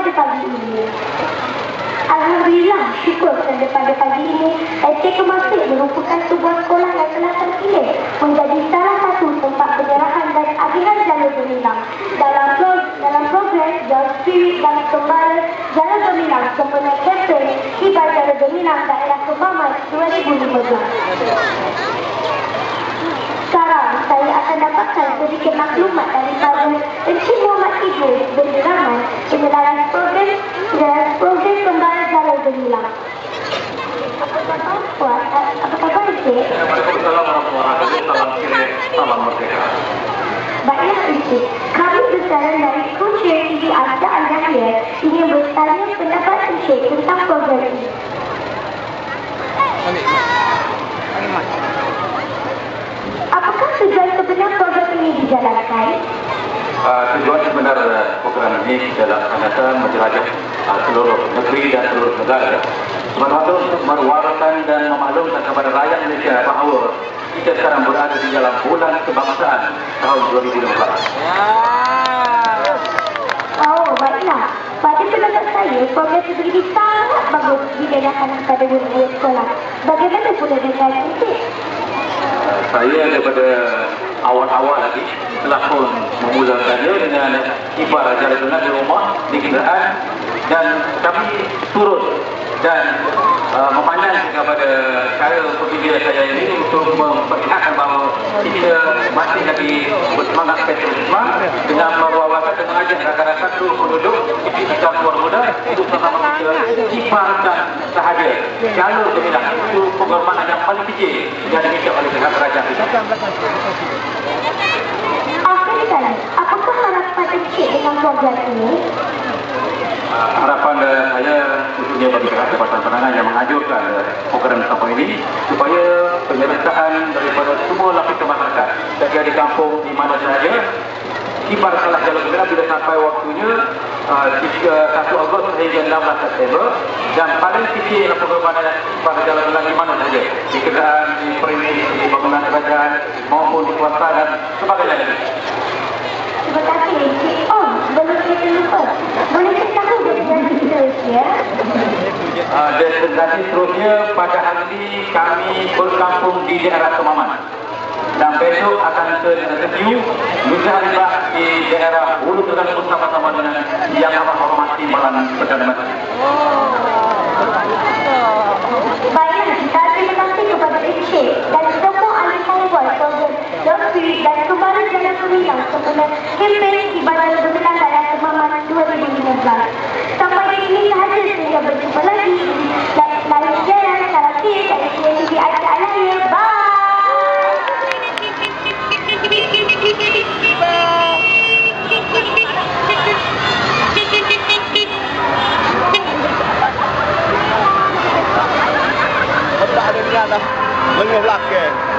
pada pagi ini. Alhamdulillah, syukur kerana pada pagi ini, SK Kemasik merupakan sebuah sekolah yang telah terpilih menjadi salah satu tempat penyerahan dan agihan jalur gemilang dalam pro dalam program Your Spirit dan Kembali Jalur Gemilang sempena kempen Kibar Jalur Gemilang Daerah Kebaman 2015. Sekarang saya akan dapatkan sedikit maklumat daripada bersaran dari Kucing TV Asia Al-Dahlia ingin bertanya pendapat Encik tentang program ini. Apakah tujuan sebenar program ini dijalankan? Uh, tujuan sebenar uh, program ini kita laksanakan menjelajah uh, seluruh negeri dan seluruh negara. Semata-mata untuk meruarakan dan memaklumkan kepada rakyat Malaysia bahawa kita sekarang berada di dalam bulan kebangsaan tahun 2015. Oh, baiklah. Pada saya, program sebegini sangat bagus dijalankan kepada murid-murid sekolah. Bagaimana pula dengan? Uh, saya daripada awal-awal lagi telah pun memulakannya dengan kibar jalan di rumah, di kenderaan dan kami turun dan uh, memandang kepada cara pergibian saya ini untuk memperlihatkan bahawa kita masih lagi bersemangat patriotisme dengan meruawakan dan mengajak rakan-rakan seluruh penduduk di sekitar luar muda untuk sama-sama kita kibarkan sahaja jalur gemilang itu penghormatan yang paling kecil yang dimiliki oleh pihak kerajaan kita. Akhir apakah harapan Encik dengan program ini? Uh, harapan uh, saya khususnya bagi pihak Jabatan Penangan yang mengajukan uh, program kampung ini supaya penyertaan daripada semua lapisan masyarakat baik yang di kampung di mana sahaja kibar salah jalan gemilang bila sampai waktunya uh, 1 Ogos hingga 16 September dan paling kecil pengorbanan pada jalan gemilang di mana sahaja di kerajaan, di perintah, di bangunan kerajaan maupun di swasta dan sebagainya lagi. Terima kasih Encik. Oh, sebelum kita lupa, boleh saya tahu destinasi kita ya? Uh, destinasi seterusnya pada hari ini kami berkampung di daerah Kemaman dan besok akan ke Review Nusa Haribah di daerah Hulu Terengganu bersama-sama dengan Yang Amat Hormati Malang Perdana Menteri. Dan semua ahli kawal program Spirit dan kembali jalan gemilang sempena kempen belakang. Lengah belakang.